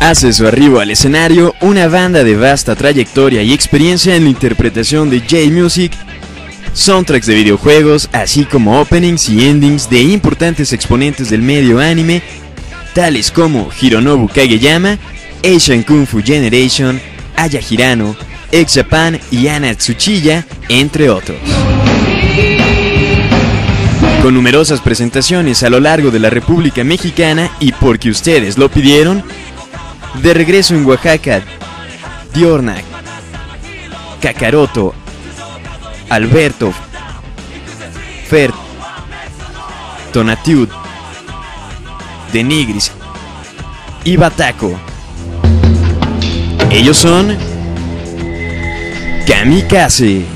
Hace su arribo al escenario una banda de vasta trayectoria y experiencia en la interpretación de J-Music, soundtracks de videojuegos, así como openings y endings de importantes exponentes del medio anime, tales como Hironobu Kageyama, Asian Kung Fu Generation, Aya Hirano, Ex Japan y Ana Tsuchiya, entre otros. Con numerosas presentaciones a lo largo de la República Mexicana y porque ustedes lo pidieron, de regreso en Oaxaca, Diorna, Kakaroto, Alberto, Fer, Tonatiud, Denigris y Bataco. Ellos son Kamikaze.